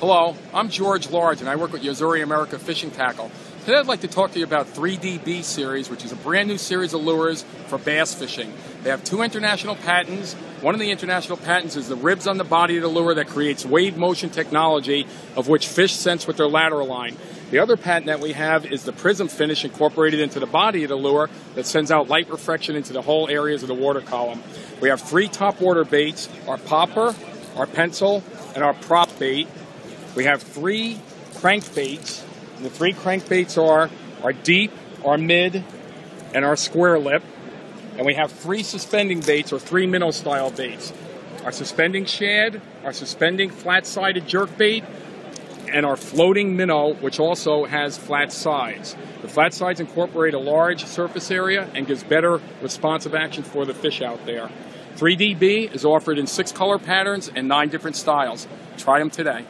Hello, I'm George Large, and I work with Yo-Zuri America Fishing Tackle. Today I'd like to talk to you about 3DB Series, which is a brand new series of lures for bass fishing. They have two international patents. One of the international patents is the ribs on the body of the lure that creates wave motion technology, of which fish sense with their lateral line. The other patent that we have is the prism finish incorporated into the body of the lure that sends out light refraction into the whole areas of the water column. We have three top water baits, our popper, our pencil, and our prop bait. We have three crankbaits. And the three crankbaits are our deep, our mid, and our square lip. And we have three suspending baits or three minnow style baits. Our suspending shad, our suspending flat sided jerk bait, and our floating minnow, which also has flat sides. The flat sides incorporate a large surface area and gives better responsive action for the fish out there. 3DB is offered in six color patterns and nine different styles. Try them today.